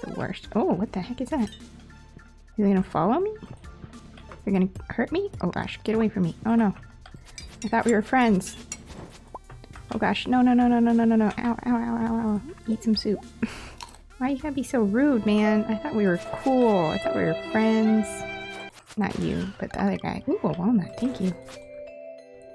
The worst. Oh, what the heck is that? Are they gonna follow me? They're gonna hurt me? Oh gosh, get away from me. Oh no. I thought we were friends. Oh gosh, no, no, no, no, no, no, no, no. Ow, ow, ow, ow, ow. Eat some soup. Why you gotta be so rude, man? I thought we were cool. I thought we were friends. Not you, but the other guy. Ooh, a walnut. Thank you.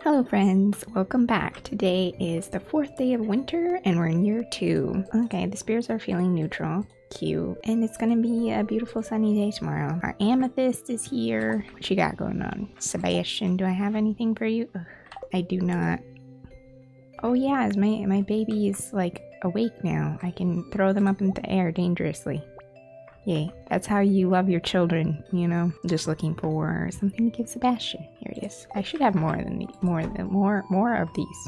Hello, friends. Welcome back. Today is the fourth day of winter, and we're in year two. Okay, the spirits are feeling neutral. Cute. And it's gonna be a beautiful sunny day tomorrow. Our amethyst is here. What you got going on? Sebastian, do I have anything for you? Ugh, I do not. Oh yeah, is my, my baby is like awake now. I can throw them up in the air dangerously. Yay. That's how you love your children, you know? Just looking for something to give Sebastian. Here it is. I should have more than the, more than more more of these.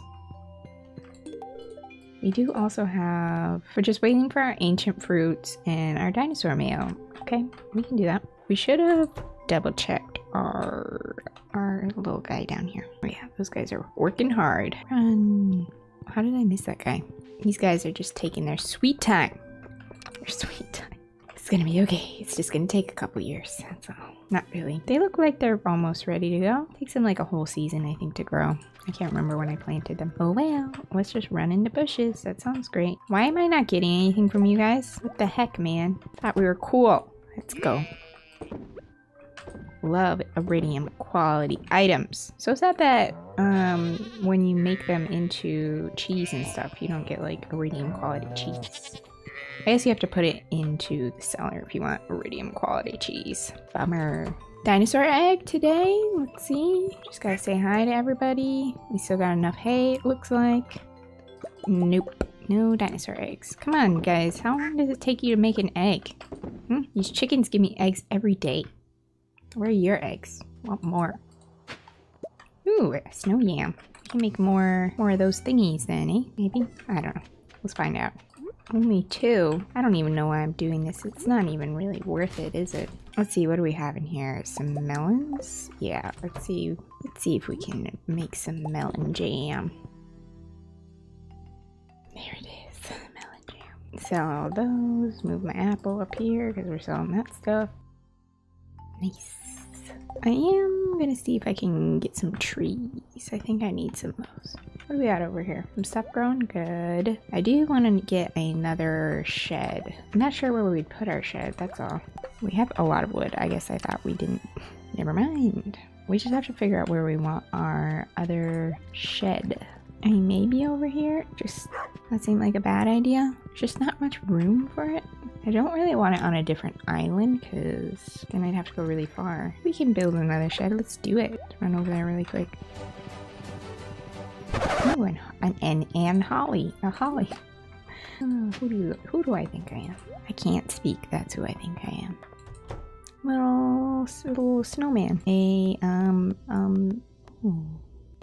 We do also have we're just waiting for our ancient fruits and our dinosaur mail. Okay, we can do that. We should have double checked our our little guy down here. Oh yeah, those guys are working hard. Run. How did I miss that guy? These guys are just taking their sweet time. Their sweet time. It's gonna be okay. It's just gonna take a couple years. That's all. Not really. They look like they're almost ready to go. Takes them like a whole season, I think, to grow. I can't remember when I planted them. Oh well, let's just run into bushes. That sounds great. Why am I not getting anything from you guys? What the heck, man? Thought we were cool. Let's go. Love iridium quality items. So sad that um, when you make them into cheese and stuff, you don't get like iridium quality cheese. I guess you have to put it into the cellar if you want iridium quality cheese. Bummer. Dinosaur egg today. Let's see. Just gotta say hi to everybody. We still got enough hay, it looks like. Nope. No dinosaur eggs. Come on, guys. How long does it take you to make an egg? Hmm? These chickens give me eggs every day. Where are your eggs? Want more? Ooh, snow yam. We can make more, more of those thingies then, eh? Maybe? I don't know. Let's find out. Only two? I don't even know why I'm doing this. It's not even really worth it, is it? Let's see, what do we have in here? Some melons? Yeah, let's see. Let's see if we can make some melon jam. There it is, melon jam. Sell all those. Move my apple up here because we're selling that stuff. Nice. I am gonna see if I can get some trees. I think I need some of those. What do we got over here? Some stuff growing good. I do want to get another shed. I'm not sure where we'd put our shed, that's all. We have a lot of wood. I guess I thought we didn't. Never mind. We just have to figure out where we want our other shed. I mean, maybe over here? Just, that seemed like a bad idea. Just not much room for it. I don't really want it on a different island because then I'd have to go really far. We can build another shed. Let's do it. Run over there really quick. Oh, and, and, and, and Holly. A Holly. Oh, who, do you, who do I think I am? I can't speak. That's who I think I am. Little, little snowman. A, um, um, ooh.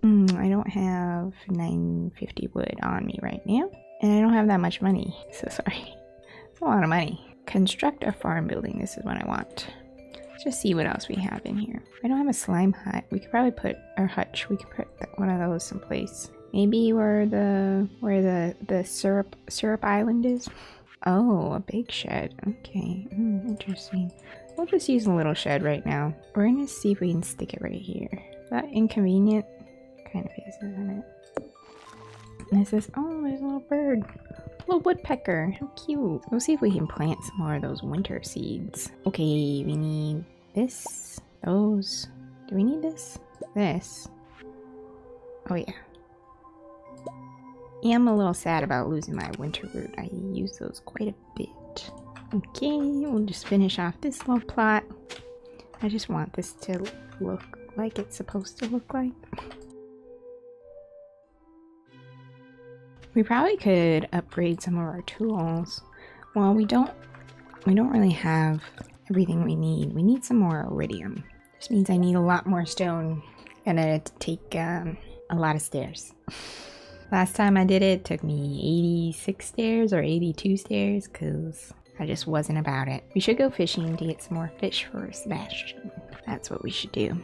Mm, I don't have 950 wood on me right now. And I don't have that much money. So sorry. It's a lot of money. Construct a farm building. This is what I want. Let's just see what else we have in here. I don't have a slime hut. We could probably put our hutch. We could put one of those someplace. Maybe where the where the the syrup syrup island is. Oh, a big shed. Okay, mm, interesting. We'll just use a little shed right now. We're gonna see if we can stick it right here. Is that inconvenient? Kind of is, isn't it? And it says, oh, there's a little bird. Little woodpecker. How cute. We'll see if we can plant some more of those winter seeds. Okay, we need this, those. Do we need this? This. Oh yeah. I am a little sad about losing my winter root. I use those quite a bit. Okay, we'll just finish off this little plot. I just want this to look like it's supposed to look like. We probably could upgrade some of our tools. Well, we don't we don't really have everything we need. We need some more iridium. This means I need a lot more stone it take um, a lot of stairs. Last time I did it, it took me 86 stairs or 82 stairs because I just wasn't about it. We should go fishing to get some more fish for Sebastian. That's what we should do.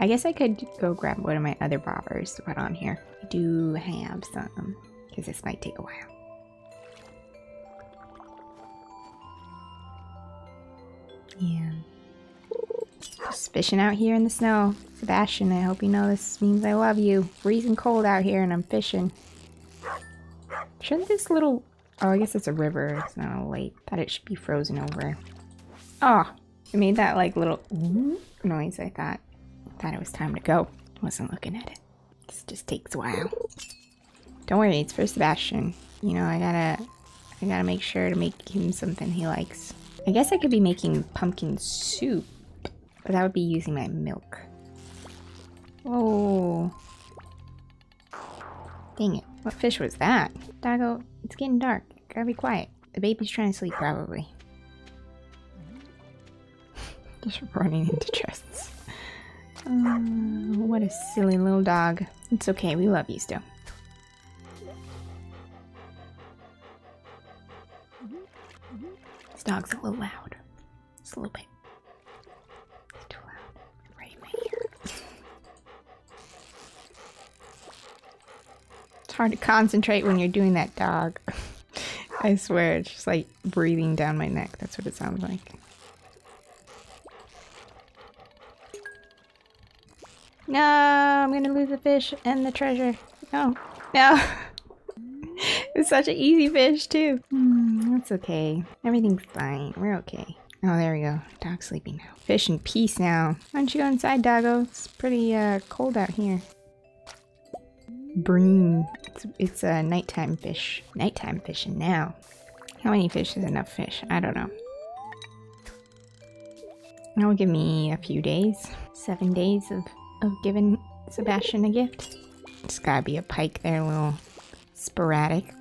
I guess I could go grab one of my other bobbers to put on here. I do have some because this might take a while. Yeah. Just fishing out here in the snow. Sebastian, I hope you know this means I love you. Freezing cold out here and I'm fishing. Shouldn't this little... Oh, I guess it's a river. It's not a lake. Thought it should be frozen over. Oh, it made that like little noise, I thought. Thought it was time to go. Wasn't looking at it. This just takes a while. Don't worry, it's for Sebastian. You know, I gotta... I gotta make sure to make him something he likes. I guess I could be making pumpkin soup, but that would be using my milk. Oh. Dang it. What fish was that? Doggo, it's getting dark. Gotta be quiet. The baby's trying to sleep, probably. Just running into chests. Uh, what a silly little dog. It's okay, we love you still. This dog's a little loud. Just a little bit. It's too loud. Right in my ear. It's hard to concentrate when you're doing that dog. I swear, it's just like breathing down my neck. That's what it sounds like. No, I'm gonna lose the fish and the treasure. No, no. it's such an easy fish too. That's okay. Everything's fine. We're okay. Oh, there we go. Dog's sleeping now. Fish in peace now. Why don't you go inside, doggo? It's pretty uh, cold out here. Bream. It's, it's a nighttime fish. Nighttime fishing now. How many fish is enough fish? I don't know. That will give me a few days. Seven days of of giving Sebastian a gift. It's gotta be a pike there, a little sporadic.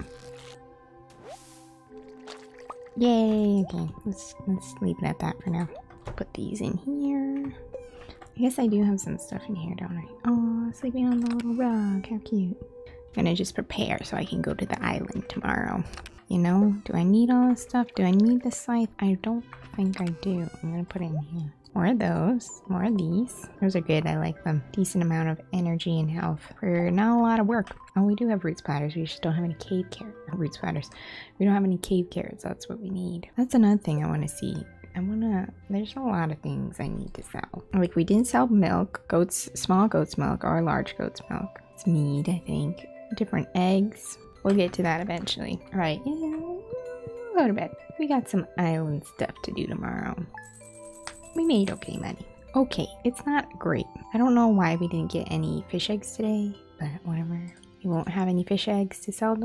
Yay! Okay, let's let's leave it at that for now. Put these in here. I guess I do have some stuff in here, don't I? Oh, sleeping on the little rug. How cute. I'm gonna just prepare so I can go to the island tomorrow. You know, do I need all this stuff? Do I need the scythe? I don't think I do. I'm gonna put it in here. More of those. More of these. Those are good. I like them. Decent amount of energy and health for not a lot of work. Oh, we do have roots platters. We just don't have any cave carrots. Roots platters. We don't have any cave carrots. That's what we need. That's another thing I want to see. I wanna, there's a lot of things I need to sell. Like we didn't sell milk, goat's, small goat's milk or large goat's milk. It's mead, I think. Different eggs. We'll get to that eventually. All right, yeah, go to bed. We got some island stuff to do tomorrow. We made okay money. Okay, it's not great. I don't know why we didn't get any fish eggs today, but whatever. We won't have any fish eggs to sell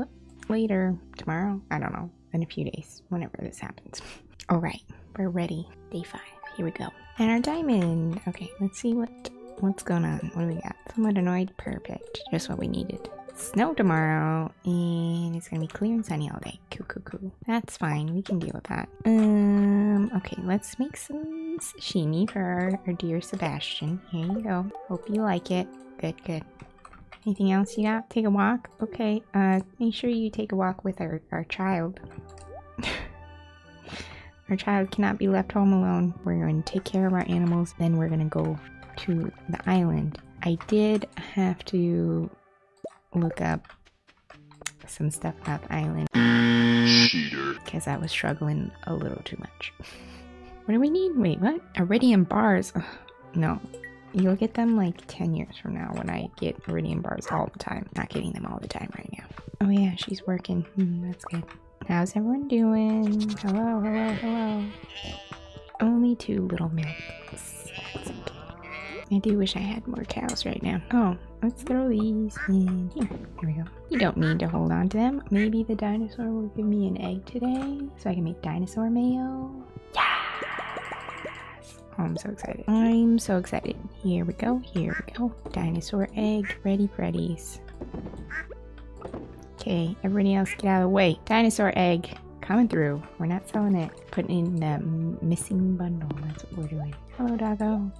later, tomorrow, I don't know, in a few days, whenever this happens. All right, we're ready. Day five, here we go. And our diamond. Okay, let's see what what's going on. What do we got? Somewhat annoyed, perfect, just what we needed snow tomorrow and it's gonna be clear and sunny all day. Cool, cool, cool. That's fine. We can deal with that. Um, okay, let's make some sashimi for our, our dear Sebastian. Here you go. Hope you like it. Good, good. Anything else you got? Take a walk? Okay, uh, make sure you take a walk with our, our child. our child cannot be left home alone. We're going to take care of our animals, then we're going to go to the island. I did have to look up some stuff about island. Because I was struggling a little too much. What do we need? Wait, what? Iridium bars. Ugh, no. You'll get them like 10 years from now when I get iridium bars all the time. Not getting them all the time right now. Oh yeah, she's working. Hmm, that's good. How's everyone doing? Hello, hello, hello. Only two little milks. I do wish I had more cows right now. Oh, let's throw these in here. Here we go. You don't need to hold on to them. Maybe the dinosaur will give me an egg today so I can make dinosaur mayo. Yes! Oh, I'm so excited. I'm so excited. Here we go. Here we go. Dinosaur egg. Ready, Freddy's. Okay, everybody else get out of the way. Dinosaur egg. Coming through. We're not selling it. Putting in the missing bundle. That's what we're doing. Hello, doggo.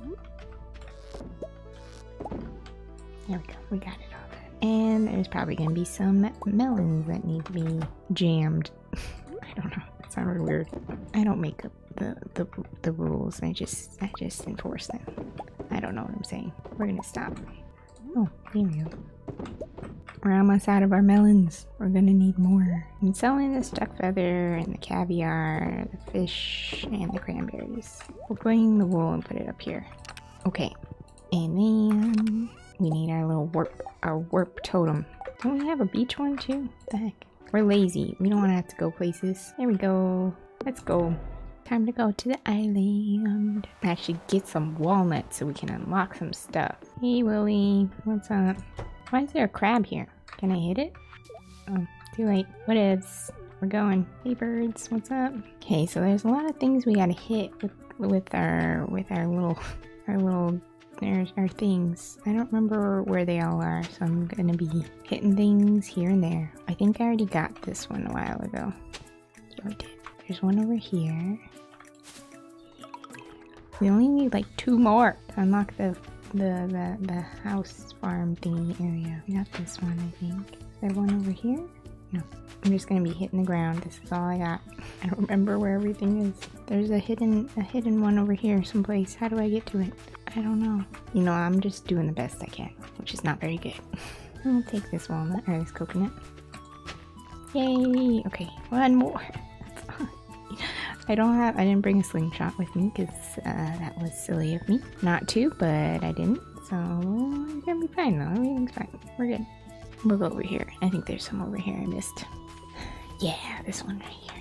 There we go. We got it all done. And there's probably going to be some melons that need to be jammed. I don't know. It sounded weird. I don't make up the, the, the rules. I just I just enforce them. I don't know what I'm saying. We're going to stop. Oh, go. We're almost out of our melons. We're gonna need more. I'm selling the duck feather and the caviar, the fish, and the cranberries. We'll bring the wool and put it up here. Okay. And then we need our little warp, our warp totem. Don't we have a beach one too? What the heck? We're lazy. We don't want to have to go places. There we go. Let's go. Time to go to the island. Actually get some walnuts so we can unlock some stuff. Hey Willy, what's up? Why is there a crab here? Can I hit it? Oh, too late. What is? We're going. Hey birds, what's up? Okay, so there's a lot of things we gotta hit with with our with our little our little there's our things. I don't remember where they all are, so I'm gonna be hitting things here and there. I think I already got this one a while ago. There's one over here. We only need like two more to unlock the the the, the house farm thingy area. We got this one, I think. Is there one over here? No. I'm just gonna be hitting the ground. This is all I got. I don't remember where everything is. There's a hidden a hidden one over here someplace. How do I get to it? I don't know. You know, I'm just doing the best I can, which is not very good. I'll take this walnut or this coconut. Yay! Okay, one more. I don't have, I didn't bring a slingshot with me because uh, that was silly of me not to, but I didn't. So, we're gonna be fine though. Everything's fine. We're good. We'll go over here. I think there's some over here I missed. Yeah, this one right here.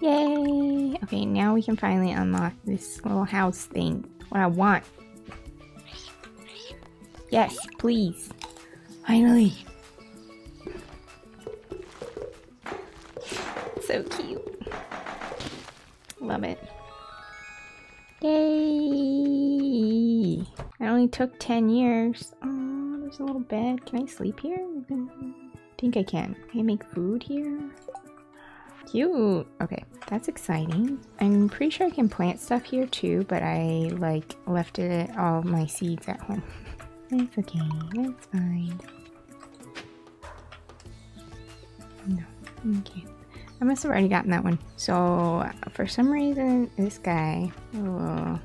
Yay! Okay, now we can finally unlock this little house thing. What I want. Yes, please. Finally. So cute. Love it. Yay! It only took 10 years. Oh, there's a little bed. Can I sleep here? I think I can. Can I make food here? Cute. Okay, that's exciting. I'm pretty sure I can plant stuff here too, but I like left it all my seeds at home. It's okay. It's fine. No. Okay. I must have already gotten that one. So, for some reason, this guy... Oh,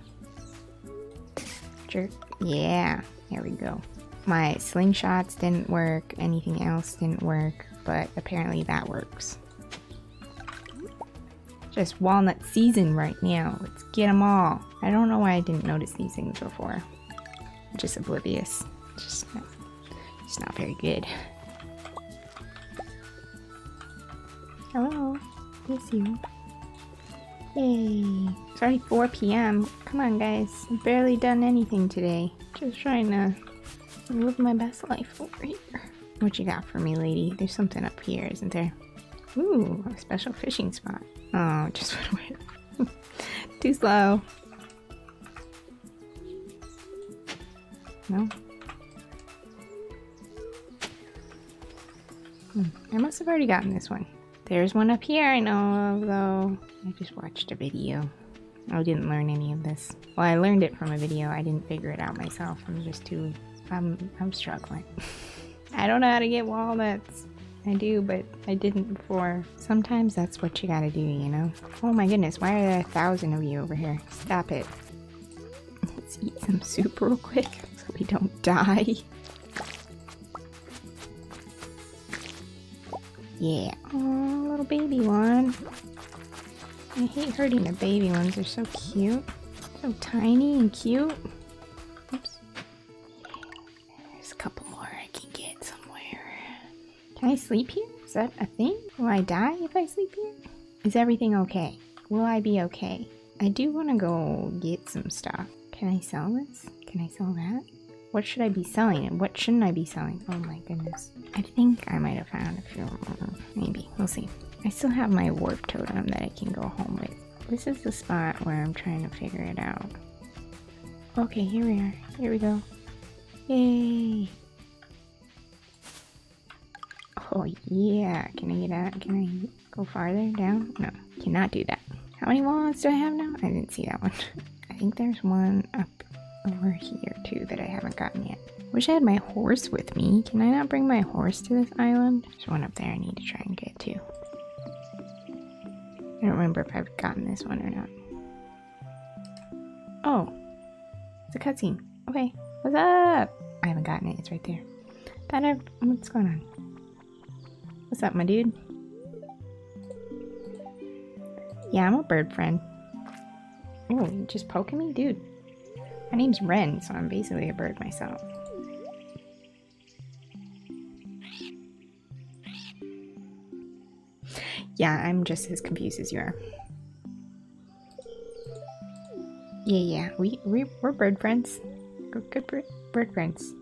jerk. Yeah, there we go. My slingshots didn't work, anything else didn't work, but apparently that works. Just walnut season right now. Let's get them all. I don't know why I didn't notice these things before. Just oblivious. Just not, just not very good. Hello. Miss you. Yay. It's already 4 p.m. Come on, guys. I've barely done anything today. Just trying to live my best life over here. What you got for me, lady? There's something up here, isn't there? Ooh, a special fishing spot. Oh, just went away. Too slow. No? Hmm. I must have already gotten this one. There's one up here I know of, though. I just watched a video. I didn't learn any of this. Well, I learned it from a video. I didn't figure it out myself. I'm just too... I'm, I'm struggling. I don't know how to get walnuts. I do, but I didn't before. Sometimes that's what you gotta do, you know? Oh my goodness, why are there a thousand of you over here? Stop it. Let's eat some soup real quick so we don't die. Yeah. Oh, little baby one. I hate hurting the baby ones. They're so cute. So tiny and cute. Sleep here? Is that a thing? Will I die if I sleep here? Is everything okay? Will I be okay? I do want to go get some stuff. Can I sell this? Can I sell that? What should I be selling and what shouldn't I be selling? Oh my goodness. I think I might have found a few more. Maybe. We'll see. I still have my warp totem that I can go home with. This is the spot where I'm trying to figure it out. Okay, here we are. Here we go. Yay! Oh yeah, can I get out? Can I go farther down? No, cannot do that. How many walls do I have now? I didn't see that one. I think there's one up over here too that I haven't gotten yet. Wish I had my horse with me. Can I not bring my horse to this island? There's one up there I need to try and get to. I don't remember if I've gotten this one or not. Oh, it's a cutscene. Okay, what's up? I haven't gotten it. It's right there. Thought. What's going on? What's up, my dude? Yeah, I'm a bird friend. Oh, just poking me? Dude. My name's Ren, so I'm basically a bird myself. Yeah, I'm just as confused as you are. Yeah, yeah, we, we, we're bird friends. We're good bird, bird friends.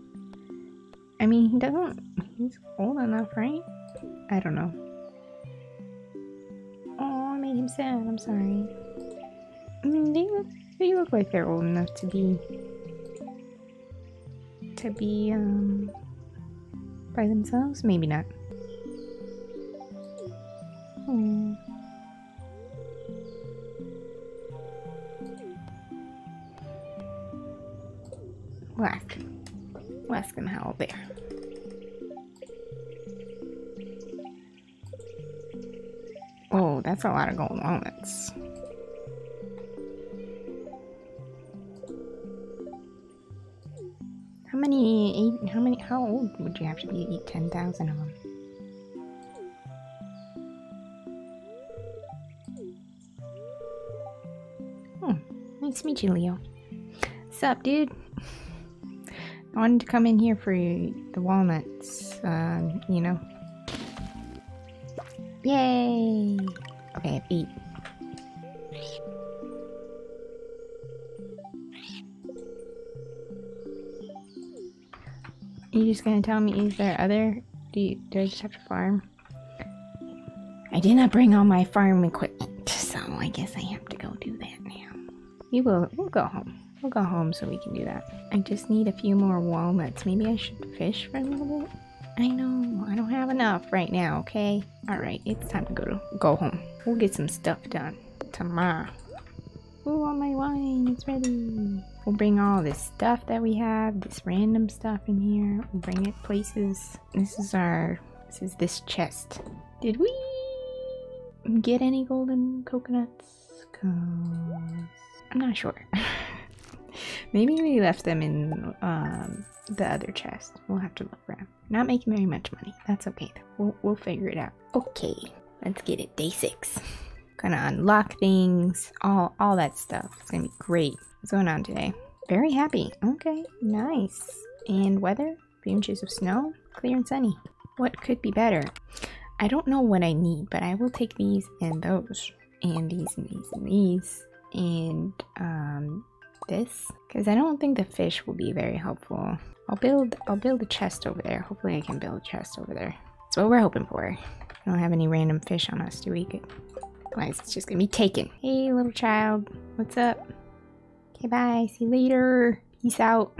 I mean, he doesn't, he's old enough, right? I don't know. Oh, I made him sad, I'm sorry. I mean, they look, they look like they're old enough to be, to be, um, by themselves? Maybe not. Hmm. Ask. We'll ask them how old they are. That's a lot of gold walnuts. How many, eight, how many, how old would you have to be to eat 10,000 of them? Hmm, nice to meet you, Leo. Sup, dude? I wanted to come in here for the walnuts, um, you know. Yay! I have eight. You just gonna tell me is there other? Do you, do I just have to farm? I did not bring all my farm equipment, so I guess I have to go do that now. We will. We'll go home. We'll go home so we can do that. I just need a few more walnuts. Maybe I should fish for a little bit. I know. I don't have enough right now. Okay. All right. It's time to go to go home. We'll get some stuff done tomorrow. Ooh, all my wine is ready. We'll bring all this stuff that we have, this random stuff in here. We'll bring it places. This is our, this is this chest. Did we get any golden coconuts? Cause I'm not sure. Maybe we left them in um, the other chest. We'll have to look around. Not making very much money. That's okay though. We'll, we'll figure it out. Okay, let's get it. Day six. Gonna unlock things, all all that stuff. It's gonna be great. What's going on today? Very happy. Okay, nice. And weather? Few inches of snow? Clear and sunny. What could be better? I don't know what I need, but I will take these and those. And these and these and these. And um this. Because I don't think the fish will be very helpful. I'll build I'll build a chest over there. Hopefully I can build a chest over there. That's what we're hoping for. I don't have any random fish on us, do we? Otherwise, it's just gonna be taken. Hey, little child. What's up? Okay, bye. See you later. Peace out.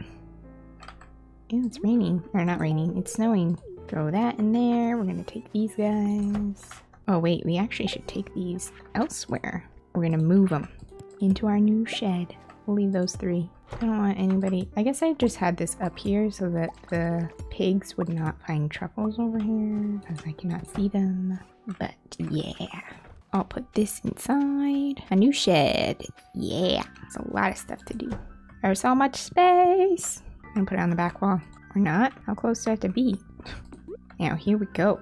Yeah, it's raining. Or not raining. It's snowing. Throw that in there. We're gonna take these guys. Oh, wait. We actually should take these elsewhere. We're gonna move them into our new shed. We'll leave those three. I don't want anybody... I guess I just had this up here so that the pigs would not find truffles over here because I cannot see them. But yeah. I'll put this inside. A new shed. Yeah. It's a lot of stuff to do. There's so much space. I'm gonna put it on the back wall. Or not. How close do I have to be? Now, here we go.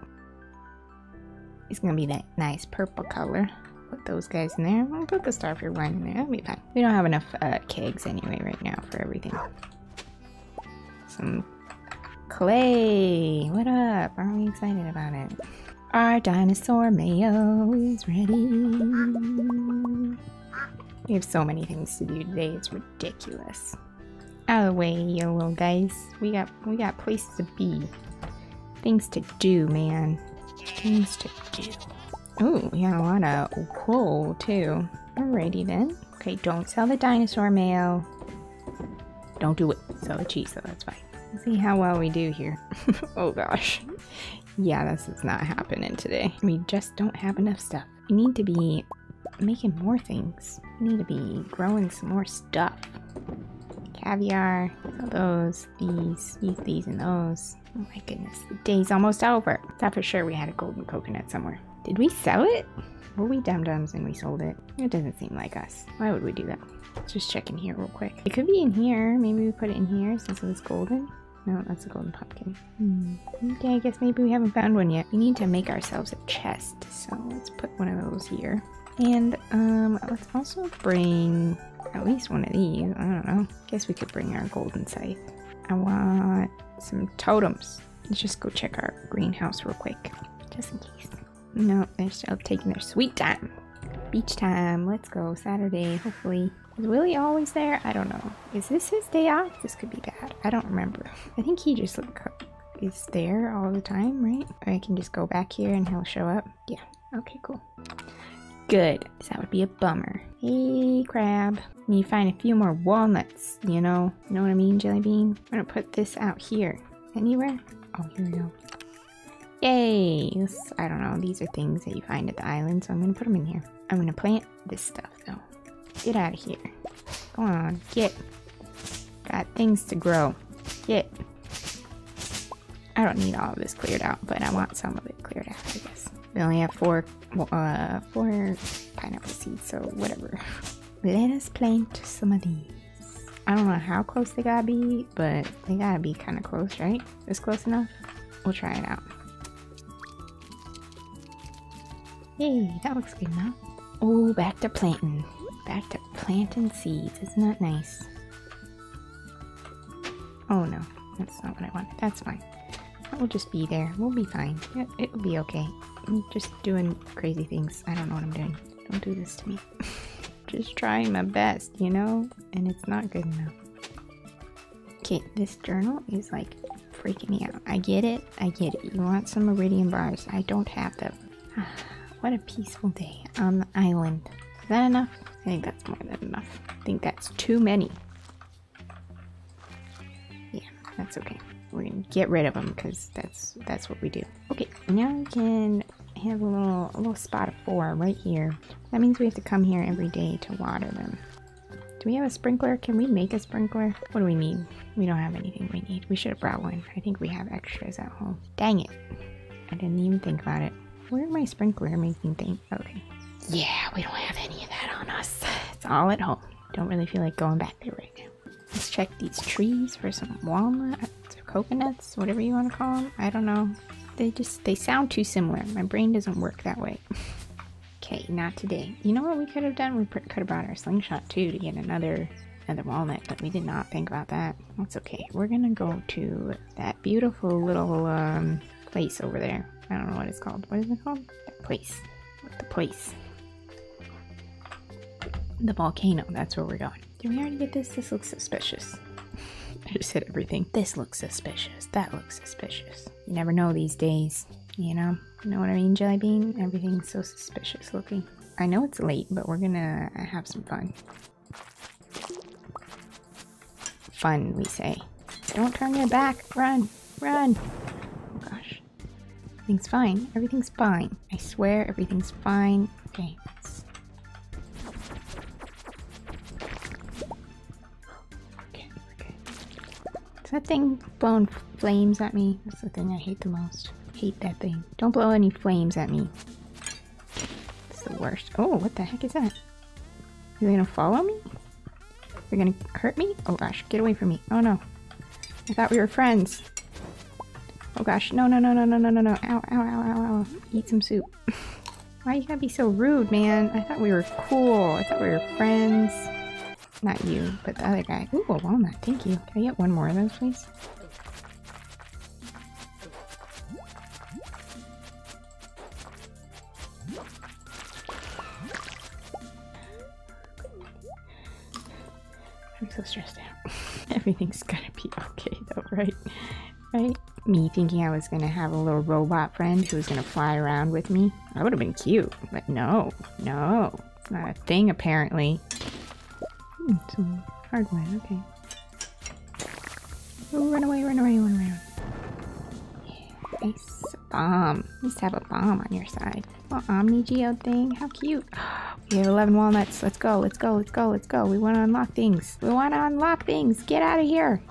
It's gonna be that nice purple color. Put those guys in there. I'll put the starfruit wine in there. That'll be fine. We don't have enough uh, kegs anyway right now for everything. Some clay. What up? Aren't we excited about it? Our dinosaur mayo is ready. We have so many things to do today. It's ridiculous. Out of the way, you little guys. We got we got places to be. Things to do, man. Things to do. Oh, we got a lot of coal too. Alrighty then. Okay, don't sell the dinosaur mayo. Don't do it. Sell the cheese though, that's fine. Let's see how well we do here. oh gosh. Yeah, this is not happening today. We just don't have enough stuff. We need to be making more things. We need to be growing some more stuff. Caviar, those, these, use these and those. Oh my goodness, the day's almost over. Thought for sure we had a golden coconut somewhere. Did we sell it? Were we dum-dums and we sold it? It doesn't seem like us. Why would we do that? Let's just check in here real quick. It could be in here. Maybe we put it in here since it was golden. No, that's a golden pumpkin. Hmm. Okay, I guess maybe we haven't found one yet. We need to make ourselves a chest, so let's put one of those here. And um, let's also bring at least one of these. I don't know. Guess we could bring our golden scythe. I want some totems. Let's just go check our greenhouse real quick, just in case. No, they're still taking their sweet time. Beach time. Let's go. Saturday, hopefully. Is Willy always there? I don't know. Is this his day off? This could be bad. I don't remember. I think he just like, is there all the time, right? Or I can just go back here and he'll show up. Yeah. Okay, cool. Good. That would be a bummer. Hey, crab. Need to find a few more walnuts, you know? You know what I mean, Jelly Bean? I'm gonna put this out here. Anywhere? Oh, here we go. Yay! I don't know, these are things that you find at the island, so I'm gonna put them in here. I'm gonna plant this stuff, though. Get out of here. Go on, get. Got things to grow. Get. I don't need all of this cleared out, but I want some of it cleared out, I guess. We only have four, uh, four pineapple seeds, so whatever. Let us plant some of these. I don't know how close they gotta be, but they gotta be kind of close, right? Is close enough? We'll try it out. Yay, that looks good enough. Oh, back to planting. Back to planting seeds. Isn't that nice? Oh no, that's not what I wanted. That's fine. That will just be there. We'll be fine. It, it'll be okay. I'm just doing crazy things. I don't know what I'm doing. Don't do this to me. just trying my best, you know? And it's not good enough. Okay, this journal is like freaking me out. I get it. I get it. You want some iridium bars. I don't have them. what a peaceful day on the island. Is that enough? I think that's more than enough. I think that's too many. Yeah, that's okay. We're gonna get rid of them because that's that's what we do. Okay, now we can have a little a little spot of four right here. That means we have to come here every day to water them. Do we have a sprinkler? Can we make a sprinkler? What do we need? We don't have anything we need. We should have brought one. I think we have extras at home. Dang it. I didn't even think about it. Where my sprinkler making thing? Okay. Yeah, we don't have any of that on us. It's all at home. Don't really feel like going back there right now. Let's check these trees for some walnuts or coconuts, whatever you want to call them. I don't know. They just, they sound too similar. My brain doesn't work that way. Okay, not today. You know what we could have done? We could have brought our slingshot too to get another another walnut, but we did not think about that. That's okay. We're gonna go to that beautiful little um, place over there. I don't know what it's called. What is it called? That place. The place. The volcano. That's where we're going. Did we already get this? This looks suspicious. I just said everything. This looks suspicious. That looks suspicious. You never know these days, you know? You know what I mean, Jelly Bean? Everything's so suspicious looking. I know it's late, but we're gonna have some fun. Fun, we say. Don't turn your back. Run. Run. Everything's fine. Everything's fine. I swear everything's fine. Okay. Okay, okay. That thing blowing flames at me? That's the thing I hate the most hate that thing. Don't blow any flames at me. It's the worst. Oh, what the heck is that? Are they gonna follow me? They're gonna hurt me? Oh gosh, get away from me. Oh no. I thought we were friends. Oh gosh, no, no, no, no, no, no, no, no. Ow, ow, ow, ow, ow. Eat some soup. Why you gotta be so rude, man? I thought we were cool. I thought we were friends. Not you, but the other guy. Ooh, a walnut. Thank you. Can I get one more of those, please? I'm so stressed out. Everything's gonna be okay though, right? Right? Me thinking I was gonna have a little robot friend who was gonna fly around with me. That would have been cute, but no, no. It's not a thing apparently. Hmm, some hardware, okay. Oh, run away, run away, run away. Nice bomb. Nice to have a bomb on your side. Well, Omni Geode thing, how cute. We have 11 walnuts. Let's go, let's go, let's go, let's go. We want to unlock things. We want to unlock things. Get out of here.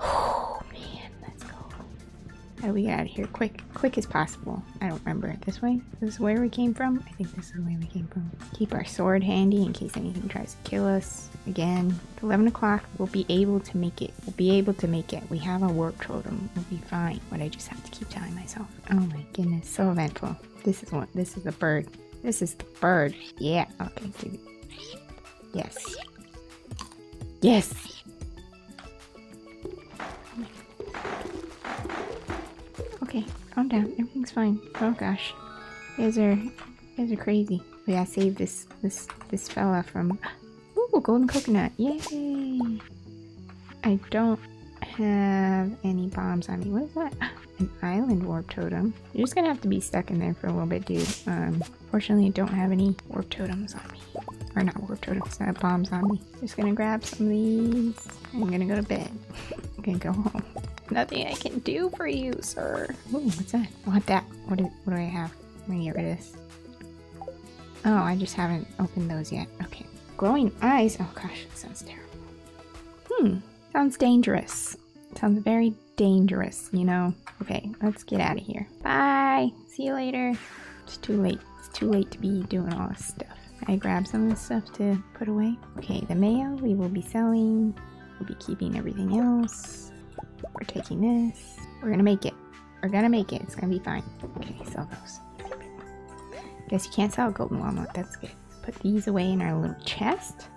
How we get out of here? Quick, quick as possible. I don't remember. This way? This is where we came from? I think this is where we came from. Keep our sword handy in case anything tries to kill us. Again, 11 o'clock, we'll be able to make it. We'll be able to make it. We have a warp totem. We'll be fine. But I just have to keep telling myself. Oh my goodness, so eventful. This is what, this is the bird. This is the bird. Yeah, okay, it. Yes. Yes! Okay, calm down. Everything's fine. Oh gosh. You guys are you guys are crazy. We gotta save this this this fella from Ooh, golden coconut. Yay! I don't have any bombs on me. What is that? An island warp totem. You're just gonna have to be stuck in there for a little bit, dude. Um, fortunately, I don't have any warp totems on me. Or not warp totems, uh, bombs on me. Just gonna grab some of these. I'm gonna go to bed. I'm gonna go home. Nothing I can do for you, sir. Ooh, what's that? Want that. What do, what do I have? I'm gonna get rid of this. Oh, I just haven't opened those yet. Okay. Glowing eyes. Oh gosh, that sounds terrible. Hmm. Sounds dangerous. Sounds very dangerous, you know? Okay, let's get out of here. Bye! See you later. It's too late. It's too late to be doing all this stuff. I grab some of this stuff to put away. Okay, the mail we will be selling. We'll be keeping everything else. We're taking this. We're gonna make it. We're gonna make it. It's gonna be fine. Okay, sell those. Guess you can't sell a golden walnut. That's good. Put these away in our little chest.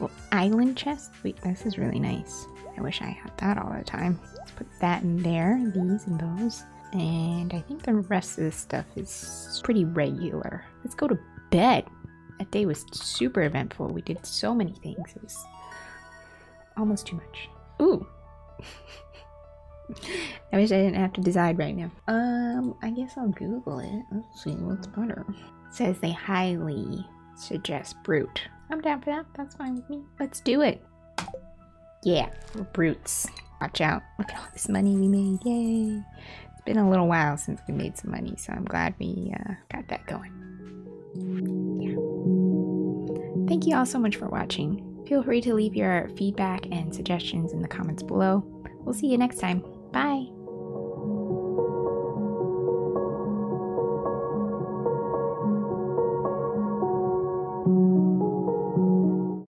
Little island chest. Wait, this is really nice. I wish I had that all the time. Let's put that in there. These and those. And I think the rest of this stuff is pretty regular. Let's go to bed. That day was super eventful. We did so many things. It was almost too much. Ooh. I wish I didn't have to decide right now. Um, I guess I'll Google it. Let's see what's better. It says they highly suggest brute. I'm down for that. That's fine with me. Let's do it. Yeah, we're brutes. Watch out. Look at all this money we made. Yay. It's been a little while since we made some money, so I'm glad we uh, got that going. Yeah. Thank you all so much for watching. Feel free to leave your feedback and suggestions in the comments below. We'll see you next time. Bye.